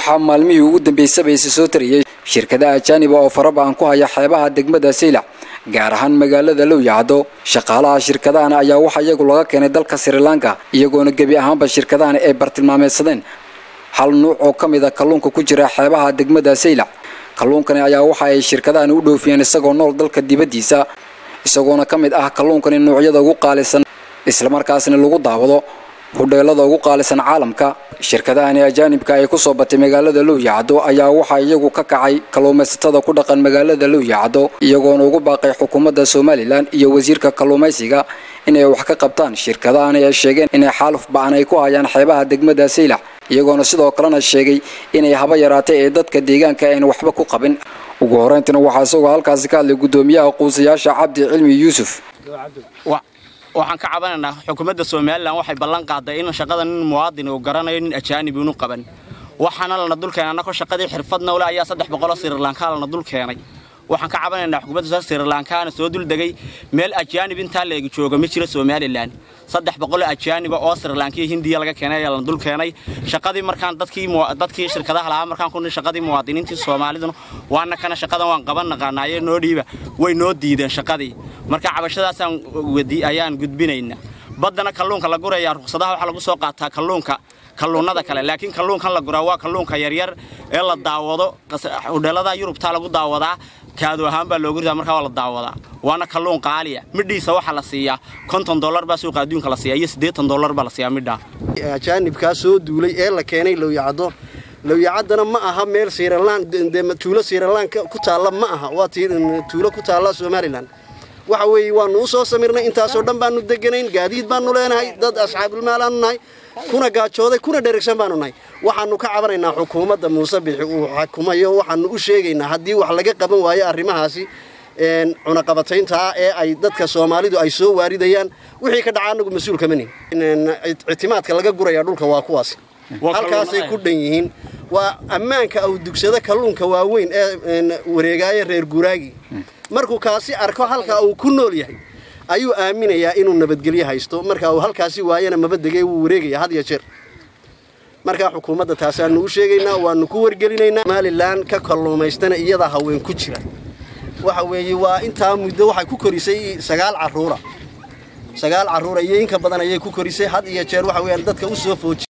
waxaa maalmihii ugu dambeysaba isa soo tariyey shirkadaha ajaaniba oo faraba'an ku haya xeebaha degmada saylac gaar ahaan magaalada lowyacdo shaqaalaha shirkadahana ayaa waxaa iyagu laga keenay dalka sri lanka iyagoona gebi ahaanba shirkadahani ay bartilmaameedsadeen. Hal nuuc oo ka mid a kalluunka ku jira xeebaha degmada saylac kalluunkani ayaa waxa ay shirkadahani u dhoofiyeen isagoo nool dalka dibaddiisa isagoona ka mid ah kalluunkani nuucyada ugu qaalisan islamarkaasna lagu daawado hudheelada ugu qaalisan caalamka shirkadahani ajaanibka ay ku soo batay magaalada lowyacdo ayaa waxaa iyagu ka kacay kalluumaysatada ku dhaqan magaalada lowyacdo iyagoona ugu baaqay xukuumadda somalilan iyo wasiirka kalluumaysiga inay wax ka qabtaan. Shirkadahani ay sheegeen inay xaaluf ba'an ay ku hayaan xeebaha degmada saylac iyagoona sidoo kalena sheegay inay haba yaraatay ee dadka deegaanka ayna waxba ku qabin. Ugu horeyntina waxaa isagoo halkaasi ka hadlay guddoomiyaha quusayaasha cabdi cilmi yuusuf waxaan ka cabanaynaa xukuumadda somalilan waxay ballan qaaday in shaqada nin muwaadin uu garanayo nin ajaanib inu qaban. Waxaana lana dul keenay annagoo shaqadii xirfadna ule ayaa saddex boqoloo srilanka lana dul keenay waxaan ka cabanaynaa xukuumadda srilankaana soo duldegay meel ajaanib intaa la egi jooga ma jiro somalilan saddex boqol ajaaniba oo srilankiya hindiya laga keenay ayaa lana dul keenay. Shaqadii markaan dadkii shirkadaha lahaa markaan ku shaqadii muwaadiniintii soomaaliduna waana kana shaqadan waan qaban naqaanaaye noo dhiiba way noo diideen shaqadii. Marka cabashadaasaan ayaan gudbinaynaa baddana kalluunka la guraya ruqsadaha waxaa lagu soo qaataa kalluunka kalluunada kale laakiin kalluunkan la guraa waa kalluunka yaryar ee la daawado hudheelada yurubtaa lagu daawadaa kaadu ahaan baa loogu ridaa markaa waa la daawadaa. Waana kalluun qaaliya midhiisa waxaa la siiyaa konton dollar baa suuqa adduunka la siiyaa iyo siddeetan dollar baa la siiyaa midhaa. Ajaanibkaa soo duulay ee la keenay lowyacdo lowyacaddana ma aha meel siralaan tuulo siralaan ku taalla ma aha. Waa tuulo ku taalla somalilan waxa weeye waannu u soo samirnay intaasoo dhan baannu deganayn gaadiid baannu leenahay dad asxaabulmaalaannu nahay kuna gaajooday kuna dherigsan baannu nahay. Waxaannu ka cabanaynaa xukuumadda muuse bixi uu xukumayo waxaannu u sheegaynaa haddii wax laga qaban waayo arrimahaasi cunaqabatayntaa ee ay dadka soomaalidu ay soo waaridayaan. Wixii ka dhaca annagu mas'uul kamanin ictimaadka laga guraya dhulka waa kuwaas halkaasay ku dhan yihiin. Waa ammaanka au dugsado kalluunka waaweyn ee wareegaayo reer guraagi markuu kaasi arko halka uu ku nool yahay ayuu aaminayaa inuu nabadgelyo haysto. Marka uu halkaasi waayana mabadegay wuu wareegaya had ya jeer. Markaa xukuumadda taasaanu u sheegaynaa waanu ku wargelinaynaa somalilan ka kalluumaystana iyadaa haween ku jira. Waxa weeye waa intaa muddo waxay ku korisay sagaal caruura. Sagaal carruura iyo inka badan ayay ku korisay had iyo jeer. Waxa weyaan dadka u fooji